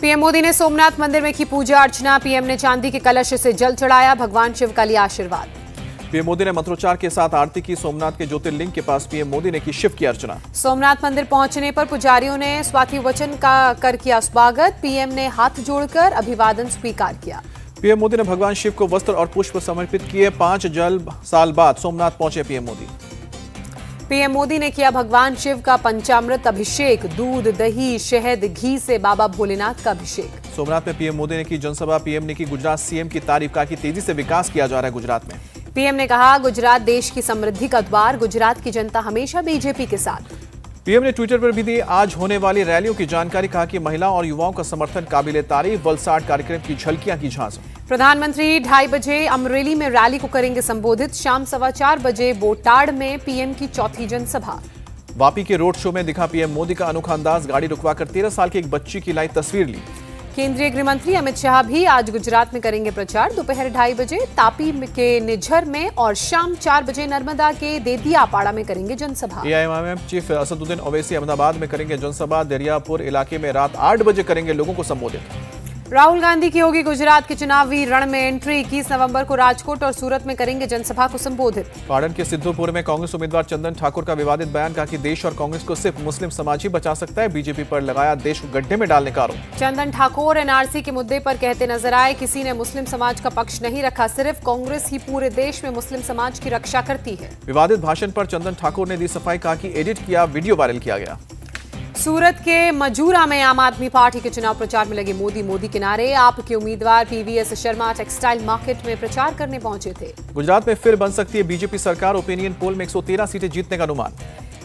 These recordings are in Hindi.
पीएम मोदी ने सोमनाथ मंदिर में की पूजा अर्चना। पीएम ने चांदी के कलश से जल चढ़ाया। भगवान शिव का लिया आशीर्वाद। पीएम मोदी ने मंत्रोच्चार के साथ आरती की। सोमनाथ के ज्योतिर्लिंग के पास पीएम मोदी ने की शिव की अर्चना। सोमनाथ मंदिर पहुँचने पर पुजारियों ने स्वाति वचन का कर किया स्वागत। पीएम ने हाथ जोड़कर अभिवादन स्वीकार किया। पीएम मोदी ने भगवान शिव को वस्त्र और पुष्प समर्पित किए। पाँच जल साल बाद सोमनाथ पहुँचे पीएम मोदी। पीएम मोदी ने किया भगवान शिव का पंचामृत अभिषेक दूध दही शहद घी से बाबा भोलेनाथ का अभिषेक। सोमनाथ में पीएम मोदी ने की जनसभा पीएम ने की गुजरात सीएम की तारीफ़ का की तेज़ी से विकास किया जा रहा है गुजरात में। पीएम ने कहा गुजरात देश की समृद्धि का द्वार गुजरात की जनता हमेशा बीजेपी के साथ। पीएम ने ट्विटर पर भी दी आज होने वाली रैलियों की जानकारी कहा कि महिलाओं और युवाओं का समर्थन काबिले तारीफ़ वलसाड कार्यक्रम की झलकियाँ की झांस। प्रधानमंत्री ढाई बजे अमरेली में रैली को करेंगे संबोधित। शाम सवा चार बजे बोटाड़ में पीएम की चौथी जनसभा। वापी के रोड शो में दिखा पीएम मोदी का अनोखा अंदाज गाड़ी रुकवाकर तेरह साल की एक बच्ची की लाई तस्वीर ली। केंद्रीय गृह मंत्री अमित शाह भी आज गुजरात में करेंगे प्रचार। दोपहर ढाई बजे तापी के निझर में और शाम चार बजे नर्मदा के देदियापाड़ा में करेंगे जनसभा। एआईएमएम चीफ असदुद्दीन ओवैसी अहमदाबाद में करेंगे जनसभा। दरियापुर इलाके में रात आठ बजे करेंगे लोगों को संबोधित। राहुल गांधी की होगी गुजरात के चुनावी रण में एंट्री इक्कीस नवंबर को राजकोट और सूरत में करेंगे जनसभा को संबोधित। पाटन के सिद्धूपुर में कांग्रेस उम्मीदवार चंदन ठाकुर का विवादित बयान कहा कि देश और कांग्रेस को सिर्फ़ मुस्लिम समाज ही बचा सकता है बीजेपी पर लगाया देश को गड्ढे में डालने का आरोप। चंदन ठाकुर एनआरसी के मुद्दे पर कहते नज़र आए किसी ने मुस्लिम समाज का पक्ष नहीं रखा सिर्फ़ कांग्रेस ही पूरे देश में मुस्लिम समाज की रक्षा करती है। विवादित भाषण आरोप चंदन ठाकुर ने दी सफ़ाई कहा की एडिट किया वीडियो वायरल किया गया। सूरत के मजूरा में आम आदमी पार्टी के चुनाव प्रचार में लगे मोदी मोदी किनारे। आपके उम्मीदवार पीवीएस शर्मा टेक्सटाइल मार्केट में प्रचार करने पहुँचे थे। गुजरात में फिर बन सकती है बीजेपी सरकार ओपिनियन पोल में 113 सीटें जीतने का अनुमान।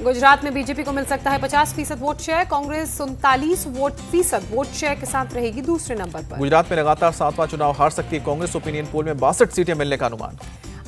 गुजरात में बीजेपी को मिल सकता है 50 फ़ीसद वोट शेयर कांग्रेस उनतालीस वोट फ़ीसद वोट शेयर के साथ रहेगी दूसरे नंबर पर। गुजरात में लगातार सातवां चुनाव हार सकती है कांग्रेस ओपिनियन पोल में बासठ सीटें मिलने का अनुमान।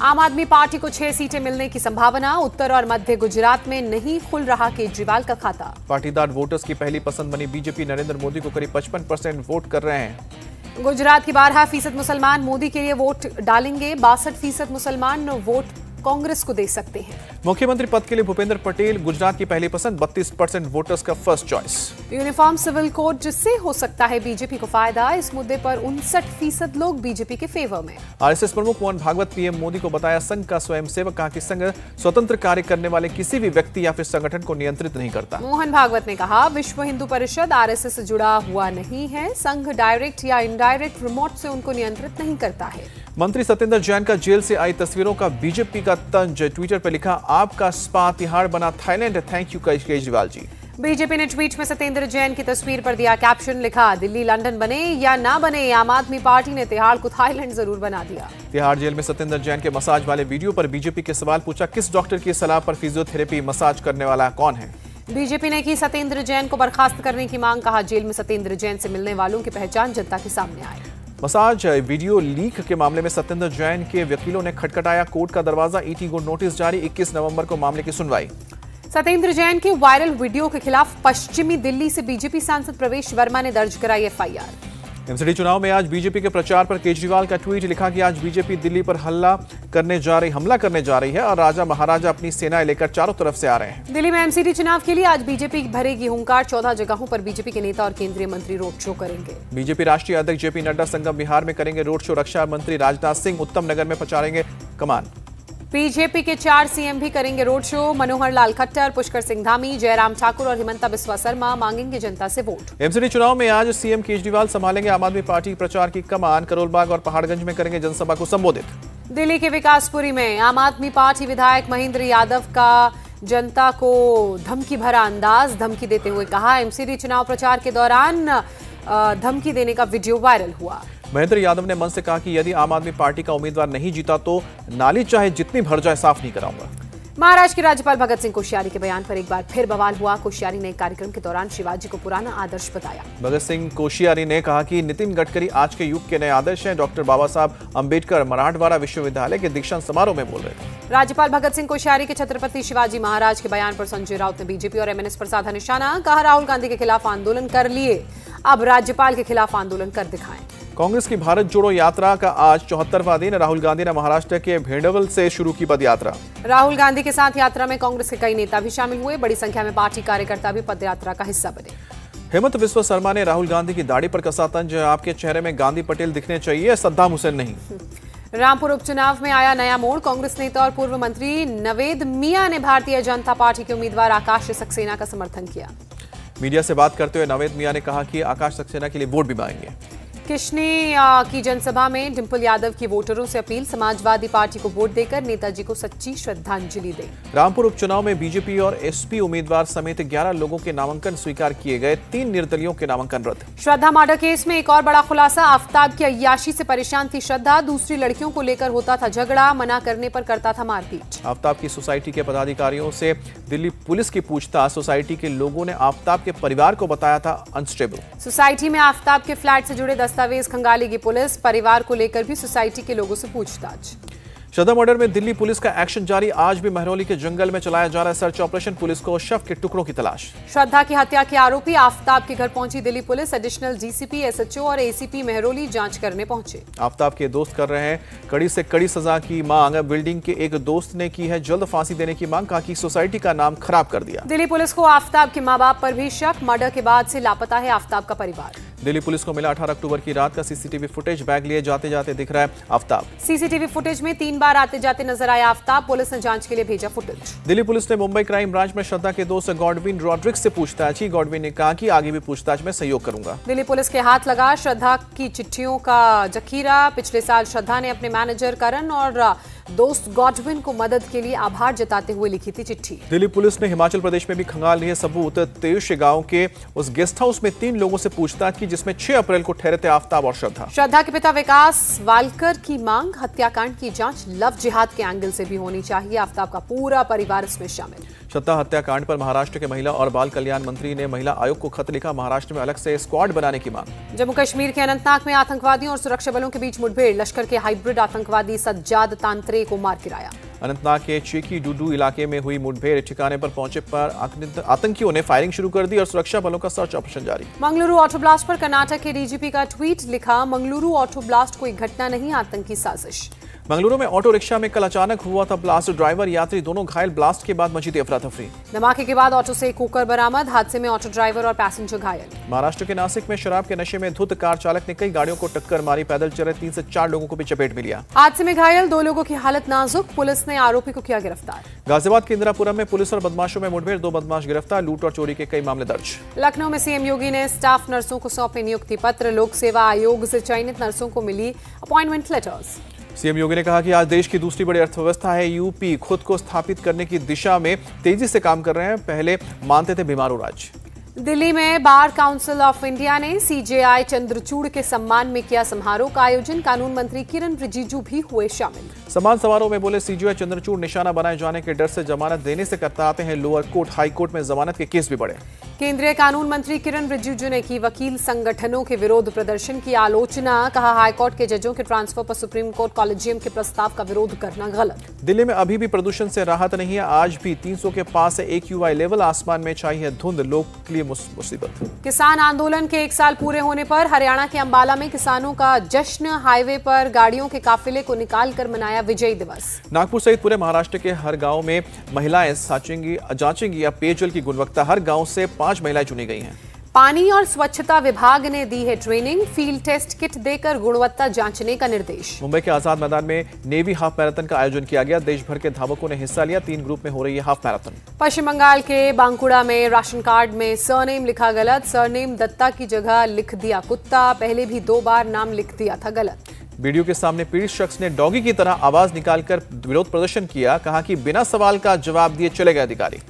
आम आदमी पार्टी को छह सीटें मिलने की संभावना उत्तर और मध्य गुजरात में नहीं खुल रहा केजरीवाल का खाता। पाटीदार वोटर्स की पहली पसंद बनी बीजेपी नरेंद्र मोदी को करीब 55 परसेंट वोट कर रहे हैं। गुजरात की बारह फ़ीसद मुसलमान मोदी के लिए वोट डालेंगे बासठ फ़ीसद मुसलमान वोट कांग्रेस को दे सकते हैं। मुख्यमंत्री पद के लिए भूपेंद्र पटेल गुजरात की पहली पसंद 32 परसेंट वोटर्स का first choice uniform civil code जिससे हो सकता है बीजेपी को फ़ायदा इस मुद्दे पर उनसठ फ़ीसद लोग बीजेपी के फेवर में। आरएसएस प्रमुख मोहन भागवत पीएम मोदी को बताया संघ का स्वयं सेवक कहा की संघ स्वतंत्र कार्य करने वाले किसी भी व्यक्ति या फिर संगठन को नियंत्रित नहीं करता। मोहन भागवत ने कहा विश्व हिंदू परिषद आरएसएस से जुड़ा हुआ नहीं है। संघ डायरेक्ट या इनडायरेक्ट रिमोट से उनको नियंत्रित नहीं करता है। मंत्री सत्येंद्र जैन का जेल से आई तस्वीरों का बीजेपी का तंज ट्विटर पर लिखा आपका स्पा तिहाड़ बना Thailand. Thank you Kejriwal ji. BJP ने ट्वीट में सत्येंद्र जैन की तस्वीर पर दिया कैप्शन लिखा दिल्ली लंदन बने या ना बने आम आदमी पार्टी ने तिहाड़ को थाईलैंड ज़रूर बना दिया। तिहाड़ जेल में सत्येंद्र जैन के मसाज वाले वीडियो पर बीजेपी के सवाल पूछा किस डॉक्टर की सलाह पर फिजियोथेरेपी मसाज करने वाला कौन है? बीजेपी ने की सत्येंद्र जैन को बर्खास्त करने की मांग कहा जेल में सत्येंद्र जैन से मिलने वालों की पहचान जनता के सामने आए मसाज, वीडियो लीक के मामले में सत्येंद्र जैन के वकीलों ने खटखटाया। कोर्ट का दरवाज़ा, ईटी को नोटिस जारी। 21 नवंबर को मामले की सुनवाई। सत्येंद्र जैन के वायरल वीडियो के खिलाफ पश्चिमी दिल्ली से बीजेपी सांसद प्रवेश वर्मा ने दर्ज कराई एफआईआर। एमसीडी चुनाव में आज बीजेपी के प्रचार पर केजरीवाल का ट्वीट लिखा कि आज बीजेपी दिल्ली पर हल्ला करने जा रही हमला करने जा रही है और राजा महाराजा अपनी सेनाएँ लेकर चारों तरफ़ से आ रहे हैं। दिल्ली में एमसीडी चुनाव के लिए आज बीजेपी भरेगी हुंकार चौदह जगहों पर बीजेपी के नेता और केंद्रीय मंत्री रोड शो करेंगे। बीजेपी राष्ट्रीय अध्यक्ष जेपी नड्डा संगम बिहार में करेंगे रोड शो रक्षा मंत्री राजनाथ सिंह उत्तम नगर में पचारेंगे कमान। बीजेपी के चार सीएम भी करेंगे रोड शो। मनोहर लाल खट्टर पुष्कर सिंह धामी जयराम ठाकुर और हिमंता बिस्वा शर्मा मांगेंगे जनता से वोट। एमसीडी चुनाव में आज सीएम केजरीवाल संभालेंगे आम आदमी पार्टी प्रचार की कमान। करोलबाग और पहाड़गंज में करेंगे जनसभा को संबोधित। दिल्ली के विकासपुरी में आम आदमी पार्टी विधायक महेंद्र यादव का जनता को धमकी भरा अंदाज। धमकी देते हुए कहा एमसीडी चुनाव प्रचार के दौरान धमकी देने का वीडियो वायरल हुआ। महेंद्र यादव ने मन से कहा कि यदि आम आदमी पार्टी का उम्मीदवार नहीं जीता तो नाली चाहे जितनी भर जाए साफ़ नहीं कराऊँगा। महाराष्ट्र के राज्यपाल भगत सिंह कोश्यारी के बयान पर एक बार फिर बवाल हुआ। कोश्यारी ने कार्यक्रम के दौरान शिवाजी को पुराना आदर्श बताया। भगत सिंह कोश्यारी ने कहा कि नितिन गडकरी आज के युग के नए आदर्श हैं। डॉक्टर बाबा साहब अंबेडकर मराठवाड़ा विश्वविद्यालय के दीक्षांत समारोह में बोल रहे थे। राज्यपाल भगत सिंह कोश्यारी के छत्रपति शिवाजी महाराज के बयान पर संजय राउत ने बीजेपी और एमएनएस पर साधा निशाना कहा। राहुल गांधी के खिलाफ आंदोलन कर लिए। अब राज्यपाल के खिलाफ आंदोलन कर दिखाएँ। कांग्रेस की भारत जोड़ो यात्रा का आज चौहत्तरवा दिन। राहुल गांधी ने महाराष्ट्र के भेंडवल से शुरू की पद यात्रा। राहुल गांधी के साथ यात्रा में कांग्रेस के कई नेता भी शामिल हुए। बड़ी संख्या में पार्टी कार्यकर्ता भी पद यात्रा का हिस्सा बने। हेमंत विश्व शर्मा ने राहुल गांधी की दाढ़ी पर कसा तंज आपके चेहरे में गांधी पटेल दिखने चाहिए सद्दाम हुसैन नहीं। रामपुर उपचुनाव में आया नया मोड़। कांग्रेस नेता और पूर्व मंत्री नवेद मिया ने भारतीय जनता पार्टी के उम्मीदवार आकाश सक्सेना का समर्थन किया। मीडिया से बात करते हुए नवेद मिया ने कहा कि आकाश सक्सेना के लिए वोट भी मांगेंगे। किशनी की जनसभा में डिंपल यादव की वोटरों से अपील समाजवादी पार्टी को वोट देकर नेताजी को सच्ची श्रद्धांजलि दें। रामपुर उपचुनाव में बीजेपी और एसपी उम्मीदवार समेत 11 लोगों के नामांकन स्वीकार किए गए तीन निर्दलियों के नामांकन रद्द। श्रद्धा माडा केस में एक और बड़ा खुलासा आफ्ताब की अयाशी से परेशान थी श्रद्धा दूसरी लड़कियों को लेकर होता था झगड़ा मना करने पर करता था मारपीट। आफ्ताब की सोसाइटी के पदाधिकारियों से दिल्ली पुलिस की पूछताछ सोसाइटी के लोगों ने आफ्ताब के परिवार को बताया था अनस्टेबल। सोसाइटी में आफ्ताब के फ्लैट से जुड़े दस्तावेज़ खंगालेगी पुलिस परिवार को लेकर भी सोसाइटी के लोगों से पूछताछ। श्रद्धा मर्डर में दिल्ली पुलिस का एक्शन जारी आज भी महरौली के जंगल में चलाया जा रहा है सर्च ऑपरेशन। पुलिस को शव के टुकड़ों की तलाश। श्रद्धा की हत्या के आरोपी आफ्ताब के घर पहुँची Delhi police. Additional DCP SHO और एसीपी महरौली जाँच करने पहुँचे। आफ्ताब के दोस्त कर रहे हैं कड़ी से कड़ी सजा की मांग। बिल्डिंग के एक दोस्त ने की है जल्द फांसी देने की मांग कहा कि सोसाइटी का नाम खराब कर दिया। दिल्ली पुलिस को आफ्ताब के माँ बाप पर भी शक। मर्डर के बाद से लापता है आफ्ताब का परिवार। दिल्ली पुलिस को मिला 18 अक्टूबर की रात का सीसीटीवी फुटेज। बैग लिए जाते जाते दिख रहा है आफ्ताब। सीसीटीवी फुटेज में तीन बार आते जाते नज़र आया आफ्ताब। पुलिस ने जाँच के लिए भेजा फुटेज। दिल्ली पुलिस ने मुंबई क्राइम ब्रांच में श्रद्धा के दोस्त गॉडविन रॉड्रिक्स से पूछताछ की। गॉडविन ने कहा कि आगे भी पूछताछ में सहयोग करूँगा। दिल्ली पुलिस के हाथ लगा श्रद्धा की चिट्ठियों का जखीरा। पिछले साल श्रद्धा ने अपने मैनेजर करण और दोस्त गॉडविन को मदद के लिए आभार जताते हुए लिखी थी चिट्ठी। दिल्ली पुलिस ने हिमाचल प्रदेश में भी खंगाल लिए सबूत। तेज गाँव के उस गेस्ट हाउस में तीन लोगों से पूछताछ की जिसमें 6 अप्रैल को ठहरे थे आफ्ताब और श्रद्धा। श्रद्धा के पिता विकास वालकर की मांग हत्याकांड की जाँच लव जिहाद के एंगल से भी होनी चाहिए। आफ्ताब का पूरा परिवार इसमें शामिल। श्रद्धा हत्याकांड पर महाराष्ट्र के महिला और बाल कल्याण मंत्री ने महिला आयोग को खत लिखा। महाराष्ट्र में अलग से स्क्वाड बनाने की मांग। जम्मू कश्मीर के अनंतनाग में आतंकवादियों और सुरक्षा बलों के बीच मुठभेड़। लश्कर के हाइब्रिड आतंकवादी सज्जाद तांत्रे को मार गिराया। अनंतनाग के चेकी डूडू इलाके में हुई मुठभेड़ ठिकाने पर पहुँचे पर आतंकियों ने फायरिंग शुरू कर दी और सुरक्षा बलों का सर्च ऑपरेशन जारी। मंगलुरु ऑटो ब्लास्ट पर कर्नाटक के डीजीपी का ट्वीट लिखा मंगलुरु ऑटो ब्लास्ट कोई घटना नहीं आतंकी साजिश। मंगलुरु में ऑटो रिक्शा में कल अचानक हुआ था ब्लास्ट। ड्राइवर यात्री दोनों घायल। ब्लास्ट के बाद मची थी अफरा तफरी धमाके के बाद ऑटो से कुकर बरामद हादसे में ऑटो ड्राइवर और पैसेंजर घायल। महाराष्ट्र के नासिक में शराब के नशे में धुत कार चालक ने कई गाड़ियों को टक्कर मारी। पैदल चल रहे तीन से चार लोगों को भी चपेट में लिया। हादसे में घायल दो लोगों की हालत नाजुक। पुलिस ने आरोपी को किया गिरफ़्तार। गाजियाबाद के इंदिरापुरम में पुलिस और बदमाशों में मुठभेड़। दो बदमाश गिरफ़्तार। लूट और चोरी के कई मामले दर्ज। लखनऊ में सीएम योगी ने स्टाफ नर्सों को सौंपे नियुक्ति पत्र। लोक सेवा आयोग से चयनित नर्सों को मिली अपॉइंटमेंट लेटर्स। सीएम योगी ने कहा कि आज देश की दूसरी बड़ी अर्थव्यवस्था है। यूपी खुद को स्थापित करने की दिशा में तेज़ी से काम कर रहे हैं। पहले मानते थे बीमारू राज्य दिल्ली में बार काउंसिल ऑफ़ इंडिया ने सीजेआई चंद्रचूड़ के सम्मान में किया समारोह का आयोजन। कानून मंत्री किरण रिजिजू भी हुए शामिल। सम्मान समारोह में बोले सीजीआई चंद्रचूड़ निशाना बनाए जाने के डर से जमानत देने से करता हैं। लोअर कोर्ट हाई कोर्ट में जमानत के केस भी बढ़े। केंद्रीय कानून मंत्री किरण रिजिजू ने की वकील संगठनों के विरोध प्रदर्शन की आलोचना। कहा हाईकोर्ट के जजों के ट्रांसफ़र पर सुप्रीम कोर्ट कॉलेजियम के प्रस्ताव का विरोध करना गलत। दिल्ली में अभी भी प्रदूषण से राहत नहीं है। आज भी 300 के पास है एक यूआई लेवल आसमान में चाहिए धुंध। लोग के लिए मुसीबत। किसान आंदोलन के एक साल पूरे होने पर हरियाणा के अंबाला में किसानों का जश्न हाईवे पर गाड़ियों के काफिले को निकाल कर मनाया विजय दिवस। नागपुर सहित पूरे महाराष्ट्र के हर गाँव में महिलाएँ साचेंगी जांचेंगी या पेयजल की गुणवत्ता। हर गाँव से पाँच महिलाएँ चुनी गई हैं। पानी और स्वच्छता विभाग ने दी है ट्रेनिंग फ़ील्ड टेस्ट किट देकर गुणवत्ता जांचने का निर्देश। मुंबई के आज़ाद मैदान में नेवी हाफ़ मैराथन का आयोजन किया गया। देश भर के धावकों ने हिस्सा लिया। तीन ग्रुप में हो रही है हाफ़ मैराथन। पश्चिम बंगाल के बांकुड़ा में राशन कार्ड में सरनेम लिखा गलत। सरनेम दत्ता की जगह लिख दिया कुत्ता। पहले भी दो बार नाम लिख दिया था गलत। वीडियो के सामने पीड़ित शख्स ने डॉगी की तरह आवाज़ निकालकर विरोध प्रदर्शन किया। कहा कि बिना सवाल का जवाब दिए चले गए अधिकारी।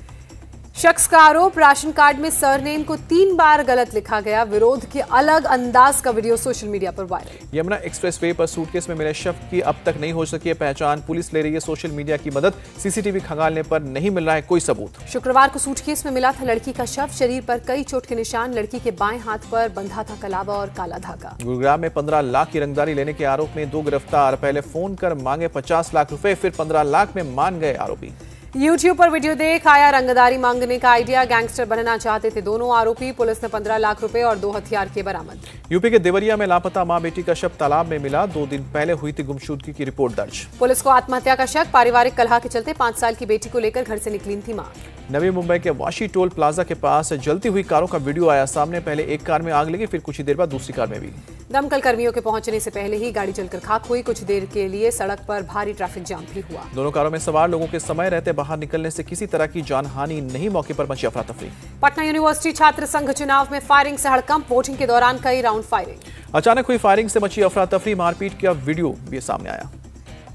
शख्स का आरोप राशन कार्ड में सरनेम को तीन बार गलत लिखा गया। विरोध के अलग अंदाज का वीडियो सोशल मीडिया पर वायरल। यमुना एक्सप्रेस वे पर सूटकेस में मिले शव की अब तक नहीं हो सकी है पहचान। पुलिस ले रही है सोशल मीडिया की मदद। सीसीटीवी खंगालने पर नहीं मिल रहा है कोई सबूत। शुक्रवार को सूटकेस में मिला था लड़की का शव। शरीर पर कई चोट के निशान। लड़की के बाएँ हाथ पर बंधा था कलावा और काला धागा। गुरुग्राम में पंद्रह लाख की रंगदारी लेने के आरोप में दो गिरफ़्तार। पहले फ़ोन कर मांगे पचास लाख रूपए फिर पंद्रह लाख में मान गए आरोपी। यूट्यूब पर वीडियो देख आया रंगदारी मांगने का आइडिया। गैंगस्टर बनना चाहते थे दोनों आरोपी। पुलिस ने पंद्रह लाख रुपए और दो हथियार के बरामद। यूपी के देवरिया में लापता माँ बेटी का शव तालाब में मिला। दो दिन पहले हुई थी गुमशुदगी की रिपोर्ट दर्ज। पुलिस को आत्महत्या का शक। पारिवारिक कलह के चलते पाँच साल की बेटी को लेकर घर से निकली थी माँ। नवी मुंबई के वाशी टोल प्लाजा के पास जलती हुई कारों का वीडियो आया। सामने पहले एक कार में आग लगी फिर कुछ ही देर बाद दूसरी कार में भी। दमकल कर्मियों के पहुँचने से पहले ही गाड़ी चलकर खाक हुई। कुछ देर के लिए सड़क पर भारी ट्रैफ़िक जाम भी हुआ। दोनों कारों में सवार लोगों के समय रहते बाहर निकलने से किसी तरह की जानहानि नहीं मौके पर मची अफरा तफरी पटना यूनिवर्सिटी छात्र संघ चुनाव में फायरिंग से हड़कंप। वोटिंग के दौरान कई राउंड फायरिंग। अचानक हुई फायरिंग से मची अफरा तफरी मारपीट का वीडियो भी सामने आया।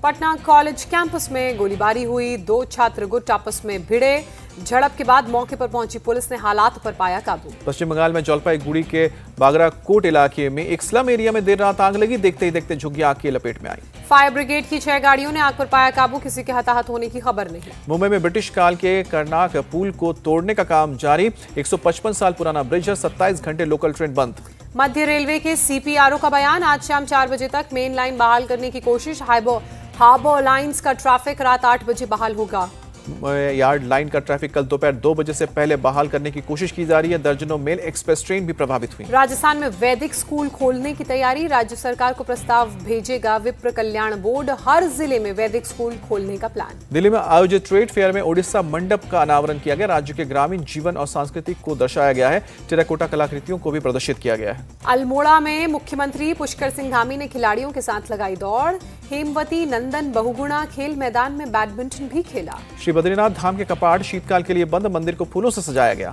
पटना कॉलेज कैंपस में गोलीबारी हुई। दो छात्र गुट आपस में भिड़े। झड़प के बाद मौके पर पहुँची पुलिस ने हालात पर पाया काबू। पश्चिम बंगाल में जलपाईगुड़ी के बागरा कोट इलाके में एक स्लम एरिया में देर रात आग लगी। देखते ही देखते झुग्गी आग की लपेट में आई। फायर ब्रिगेड की छह गाड़ियों ने आग पर पाया काबू। किसी के हताहत होने की खबर नहीं। मुंबई में ब्रिटिश काल के करनाक पुल को तोड़ने का काम जारी। 155 साल पुराना ब्रिज है। 27 घंटे लोकल ट्रेन बंद। मध्य रेलवे के सीपीआरओ का बयान। आज शाम चार बजे तक मेन लाइन बहाल करने की कोशिश। हाइबो हार्बर लाइंस का ट्रैफ़िक रात आठ बजे बहाल होगा। यार्ड लाइन का ट्रैफ़िक कल दोपहर दो बजे से पहले बहाल करने की कोशिश की जा रही है। दर्जनों मेल एक्सप्रेस ट्रेन भी प्रभावित हुई। राजस्थान में वैदिक स्कूल खोलने की तैयारी राज्य सरकार को प्रस्ताव भेजेगा विप्र कल्याण बोर्ड। हर ज़िले में वैदिक स्कूल खोलने का प्लान। दिल्ली में आयोजित ट्रेड फेयर में ओडिशा मंडप का अनावरण किया गया। राज्य के ग्रामीण जीवन और सांस्कृतिक को दर्शाया गया है। टेराकोटा कलाकृतियों को भी प्रदर्शित किया गया है। अल्मोड़ा में मुख्यमंत्री पुष्कर सिंह धामी ने खिलाड़ियों के साथ लगाई दौड़। हेमवती नंदन बहुगुणा खेल मैदान में बैडमिंटन भी खेला। श्री बद्रीनाथ धाम के कपाट शीतकाल के लिए बंद मंदिर को फूलों से सजाया गया।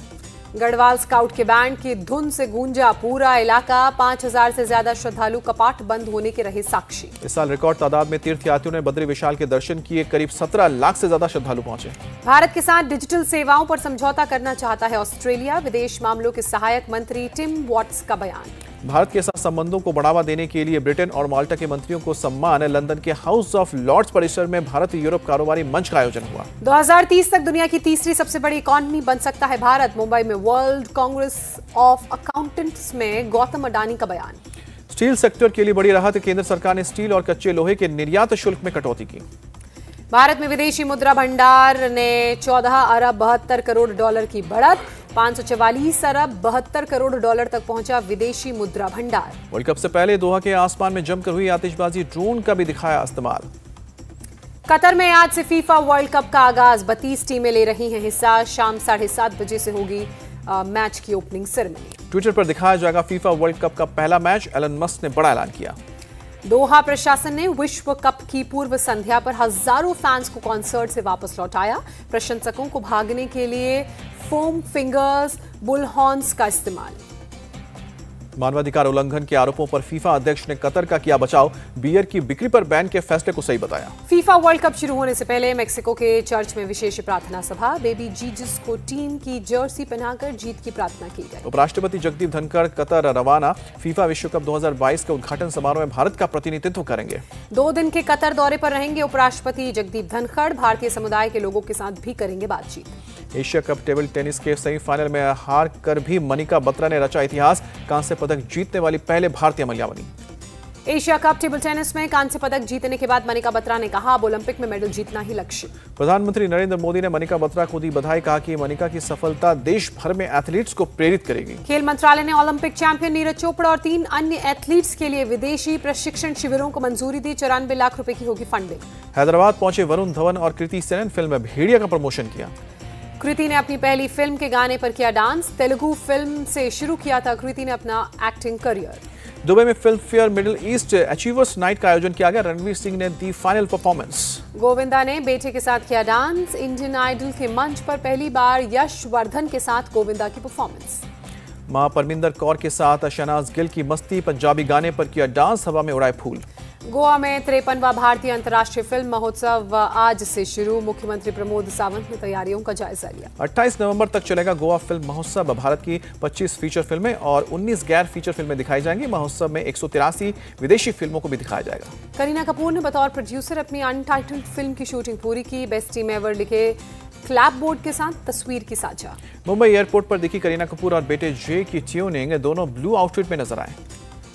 गढ़वाल स्काउट के बैंड की धुन से गूंजा पूरा इलाका 5000 से ज़्यादा श्रद्धालु कपाट बंद होने के रहे साक्षी। इस साल रिकॉर्ड तादाद में तीर्थयात्रियों ने बद्री विशाल के दर्शन किए करीब 17 लाख से ज़्यादा श्रद्धालु पहुँचे। भारत के साथ डिजिटल सेवाओं पर समझौता करना चाहता है ऑस्ट्रेलिया। विदेश मामलों के सहायक मंत्री टिम वॉट्स का बयान। भारत के साथ संबंधों को बढ़ावा देने के लिए ब्रिटेन और माल्टा के मंत्रियों को सम्मान लंदन के हाउस ऑफ़ लॉर्ड्स परिसर में भारत यूरोप कारोबारी मंच का आयोजन हुआ। 2030 तक दुनिया की तीसरी सबसे बड़ी इकॉनमी बन सकता है भारत मुंबई में वर्ल्ड कांग्रेस ऑफ़ अकाउंटेंट्स में गौतम अडानी का बयान। स्टील सेक्टर के लिए बड़ी राहत केंद्र सरकार ने स्टील और कच्चे लोहे के निर्यात शुल्क में कटौती की। भारत में विदेशी मुद्रा भंडार ने 14 अरब बहत्तर करोड़ डॉलर की बढ़त पाँच अरब बहत्तर करोड़ डॉलर तक पहुँचा विदेशी मुद्रा भंडार। वर्ल्ड कप से पहले दोहा के आसमान में जमकर हुई आतिशबाजी ड्रोन का भी दिखाया इस्तेमाल। कतर में आज से फीफा वर्ल्ड कप का आगाज़ बत्तीस टीमें ले रही हैं हिस्सा शाम साढ़े सात बजे से होगी आ, मैच की ओपनिंग सेरेमनी। ट्विटर पर दिखाया जाएगा फीफा वर्ल्ड कप का पहला मैच एलन मस्क ने बड़ा ऐलान किया। दोहा प्रशासन ने विश्व कप की पूर्व संध्या पर हज़ारों फैंस को कॉन्सर्ट से वापस लौटाया। प्रशंसकों को भागने के लिए फोम फिंगर्स बुलहॉर्न्स का इस्तेमाल। मानवाधिकार उल्लंघन के आरोपों पर फीफा अध्यक्ष ने कतर का किया बचाव। बियर की बिक्री पर बैन के फैसले को सही बताया। फीफा वर्ल्ड कप शुरू होने से पहले मेक्सिको के चर्च में विशेष प्रार्थना सभा। बेबी जीजस को टीम की जर्सी पहनाकर जीत की प्रार्थना की गई। उपराष्ट्रपति जगदीप धनखड़ कतर रवाना। फीफा विश्व कप 2022 के उद्घाटन समारोह में भारत का प्रतिनिधित्व करेंगे। दो दिन के कतर दौरे पर रहेंगे उपराष्ट्रपति जगदीप धनखड़। भारतीय समुदाय के लोगों के साथ भी करेंगे बातचीत। एशिया कप टेबल टेनिस के सेमीफाइनल में हार कर भी मनिका बत्रा ने रचा इतिहास। कांस्य पदक जीतने वाली पहले भारतीय महिला बनी। एशिया कप टेबल टेनिस में कांस्य पदक जीतने के बाद मनिका बत्रा ने कहा अब ओलंपिक में मेडल जीतना ही लक्ष्य। प्रधानमंत्री नरेंद्र मोदी ने मनिका बत्रा को दी बधाई कहा कि मनिका की सफलता देश भर में एथलीट्स को प्रेरित करेगी। खेल मंत्रालय ने ओलंपिक चैंपियन नीरज चोपड़ा और तीन अन्य एथलीट्स के लिए विदेशी प्रशिक्षण शिविरों को मंजूरी दी। चौरानवे लाख रूपए की होगी फंडिंग। हैदराबाद पहुँचे वरुण धवन और कृति सेनन। फ़िल्म भेड़िया का प्रमोशन किया। कृति ने अपनी पहली फ़िल्म के गाने पर किया डांस। तेलुगु फ़िल्म से शुरू किया था कृति ने अपना एक्टिंग करियर दुबई में Filmfare middle east achievers night का आयोजन किया गया। रणवीर सिंह ने दी फाइनल परफॉर्मेंस गोविंदा ने बेटे के साथ किया डांस। इंडियन आइडल के मंच पर पहली बार यश वर्धन के साथ गोविंदा की परफॉर्मेंस माँ परमिंदर कौर के साथ शहनाज गिल की मस्ती। पंजाबी गाने पर किया डांस। हवा में उड़ाए फूल। गोवा में तिरपनवा भारतीय अंतर्राष्ट्रीय फ़िल्म महोत्सव आज से शुरू। मुख्यमंत्री प्रमोद सावंत ने तैयारियों का जायजा लिया। 28 नवंबर तक चलेगा गोवा फ़िल्म महोत्सव। भारत की 25 फीचर फ़िल्में और 19 गैर फीचर फ़िल्में दिखाई जाएँगी। महोत्सव में एक सौ तिरासी विदेशी फ़िल्मों को भी दिखाया जाएगा। करीना कपूर ने बतौर प्रोड्यूसर अपनी अनटाइटल्ड फ़िल्म की शूटिंग पूरी की। बेस्ट टीम एवर लिखे क्लैप बोर्ड के साथ तस्वीर की साझा। मुंबई एयरपोर्ट पर दिखी करीना कपूर और बेटे जे की ट्यूनिंग दोनों ब्लू आउटफिट में नज़र आए।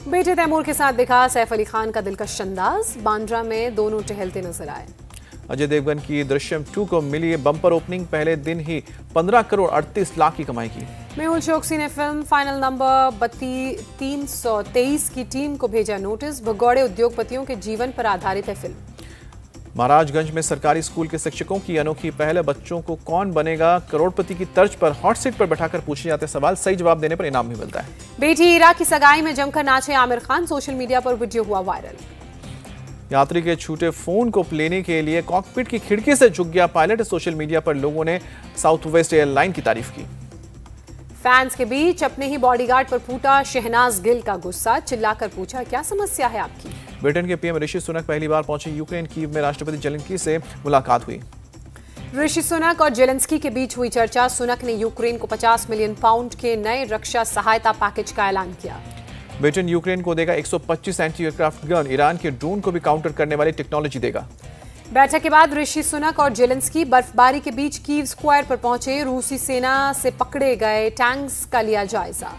बेटे तैमूर के साथ दिखा सैफ अली खान का दिलकश अंदाज। बांद्रा में दोनों टहलते नज़र आए। अजय देवगन की दृश्यम टू को मिली बम्पर ओपनिंग। पहले दिन ही 15 करोड़ 38 लाख की कमाई की। मेहुल चौकसी ने फ़िल्म फाइनल नंबर बत्ती तीन सौ तेईस की टीम को भेजा नोटिस। भगौड़े उद्योगपतियों के जीवन पर आधारित है फ़िल्म। महाराजगंज में सरकारी स्कूल के शिक्षकों की अनोखी पहले बच्चों को कौन बनेगा? करोड़पति की तर्ज पर हॉट सीट पर बैठाकर पूछे जाते सवाल सही जवाब देने पर इनाम भी मिलता है। बेटी ईरा की सगाई में जमकर नाचे आमिर खान सोशल मीडिया पर वीडियो हुआ वायरल। यात्री के छूटे फ़ोन को लेने के लिए कॉकपिट की खिड़की से झुक गया पायलट सोशल मीडिया पर लोगों ने साउथ वेस्ट एयरलाइन की तारीफ़ की। फैंस के बीच अपने ही बॉडीगार्ड पर फूटा शहनाज गिल का गुस्सा चिल्लाकर पूछा क्या समस्या है आपकी? ब्रिटेन के पीएम ऋषि सुनक पहली बार पहुँचे यूक्रेन कीव में राष्ट्रपति जेलेंस्की से मुलाकात हुई। ऋषि सुनक और जेलेंस्की के बीच हुई चर्चा। सुनक ने यूक्रेन को 50 मिलियन पाउंड के नए रक्षा सहायता पैकेज का ऐलान किया। ब्रिटेन यूक्रेन को देगा 125 एंटी एयरक्राफ्ट गन। ईरान के ड्रोन को भी काउंटर करने वाली टेक्नोलॉजी देगा। बैठक के बाद ऋषि सुनक और जेलेंस्की बर्फबारी के बीच कीव स्क्वायर पर पहुँचे। रूसी सेना से पकड़े गए टैंक्स का लिया जायजा।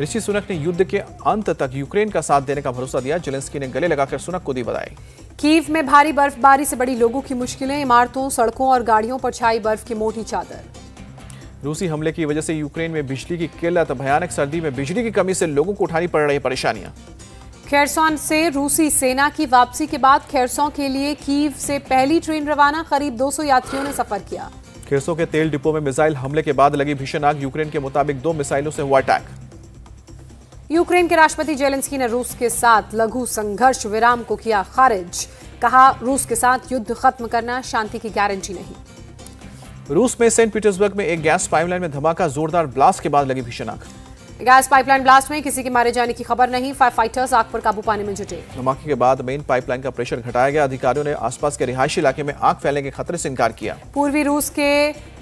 ऋषि सुनक ने युद्ध के अंत तक यूक्रेन का साथ देने का भरोसा दिया। जेलेंस्की ने गले लगाकर सुनक को दी बधाई। कीव में भारी बर्फबारी से बड़ी लोगों की मुश्किलें इमारतों सड़कों और गाड़ियों पर छाई बर्फ़ की मोटी चादर। रूसी हमले की वजह से यूक्रेन में बिजली की किल्लत भयानक सर्दी में बिजली की कमी से लोगों को उठानी पड़ रही परेशानियाँ। खेरसौन से रूसी सेना की वापसी के बाद खेरसौन के लिए कीव से पहली ट्रेन रवाना करीब 200 यात्रियों ने सफ़र किया। खेरसो के तेल डिपो में मिसाइल हमले के बाद लगी भीषण आग। यूक्रेन के मुताबिक दो मिसाइलों से हुआ अटैक। यूक्रेन के राष्ट्रपति जेलेंस्की ने रूस के साथ लघु संघर्ष विराम को किया खारिज। कहा, रूस के साथ युद्ध खत्म करना शांति की गारंटी नहीं। रूस में सेंट पीटर्सबर्ग में एक गैस पाइपलाइन में धमाका, जोरदार ब्लास्ट के बाद लगी भीषण आग। गैस पाइपलाइन ब्लास्ट में किसी के मारे जाने की खबर नहीं फायर फाइटर्स आग पर काबू पाने में जुटे। धमाके के बाद मेन पाइपलाइन का प्रेशर घटाया गया अधिकारियों ने आसपास के रिहायशी इलाके में आग फैलने के खतरे से इनकार किया। पूर्वी रूस के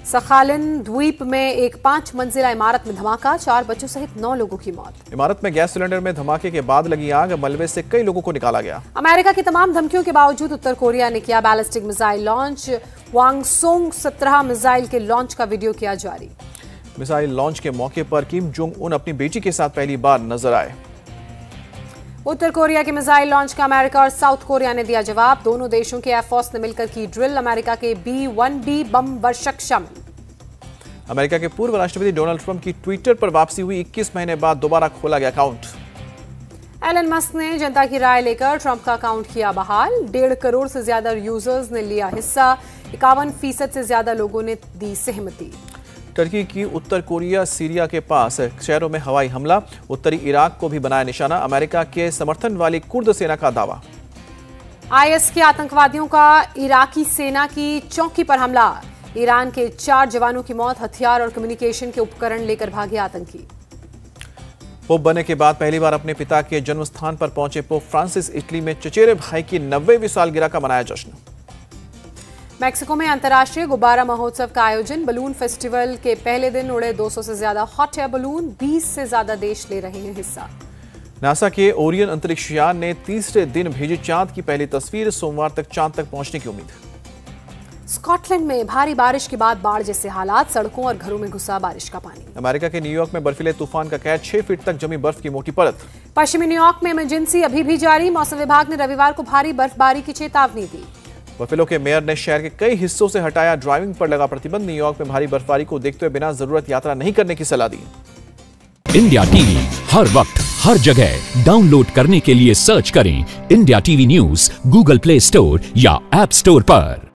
सखालिन द्वीप में एक पाँच मंजिला इमारत में धमाका चार बच्चों सहित नौ लोगों की मौत। इमारत में गैस सिलेंडर में धमाके के बाद लगी आग मलबे से कई लोगों को निकाला गया। अमेरिका की तमाम धमकियों के बावजूद उत्तर कोरिया ने किया बैलिस्टिक मिसाइल लॉन्च। वांगसोंग सत्रह मिसाइल के लॉन्च का वीडियो किया जारी। मिसाइल लॉन्च के मौके पर किम जोंग उन अपनी बेटी के साथ पहली बार नज़र आए। उत्तर कोरिया के मिसाइल लॉन्च का अमेरिका और साउथ कोरिया ने दिया जवाब। दोनों देशों के एयरफोर्स ने मिलकर की ड्रिल अमेरिका के बी वन बी बम वर्षक शामिल अमेरिका के पूर्व राष्ट्रपति डोनाल्ड ट्रंप की ट्विटर पर वापसी हुई 21 महीने बाद दोबारा खोला गया अकाउंट। एलन मस्क ने जनता की राय लेकर ट्रंप का अकाउंट किया बहाल। डेढ़ करोड़ से ज़्यादा यूज़र्स ने लिया हिस्सा। इक्यावन फ़ीसद से ज़्यादा लोगों ने दी सहमति। टर्की की उत्तर कोरिया सीरिया के पास शहरों में हवाई हमला उत्तरी इराक को भी बनाया निशाना अमेरिका के समर्थन वाली कुर्द सेना का दावा। आईएस के आतंकवादियों का इराकी सेना की चौकी पर हमला। ईरान के चार जवानों की मौत हथियार और कम्युनिकेशन के उपकरण लेकर भागे आतंकी। पोप बनने के बाद पहली बार अपने पिता के जन्म स्थान पर पहुँचे पोप फ्रांसिस इटली में चचेरे भाई की नब्बेवीं सालगिरह का मनाया जश्न। मैक्सिको में अंतर्राष्ट्रीय गुब्बारा महोत्सव का आयोजन। बलून फेस्टिवल के पहले दिन उड़े 200 से ज़्यादा हॉट एयर बलून 20 से ज़्यादा देश ले रहे हैं हिस्सा। नासा के ओरियन अंतरिक्ष यान ने तीसरे दिन भेजी चाँद की पहली तस्वीर सोमवार तक चाँद तक पहुँचने की उम्मीद। स्कॉटलैंड में भारी बारिश के बाद बाढ़ जैसे हालात सड़कों और घरों में घुसा बारिश का पानी। अमेरिका के न्यूयॉर्क में बर्फीले तूफ़ान का कहर छह फीट तक जमी बर्फ़ की मोटी परत। पश्चिमी न्यूयॉर्क में इमरजेंसी अभी भी जारी मौसम विभाग ने रविवार को भारी बर्फबारी की चेतावनी दी। बफेलो के मेयर ने शहर के कई हिस्सों से हटाया ड्राइविंग पर लगा प्रतिबंध। न्यूयॉर्क में भारी बर्फबारी को देखते हुए बिना ज़रूरत यात्रा नहीं करने की सलाह दी। इंडिया टीवी हर वक्त, हर जगह। डाउनलोड करने के लिए सर्च करें India TV news, Google play store या एप स्टोर पर।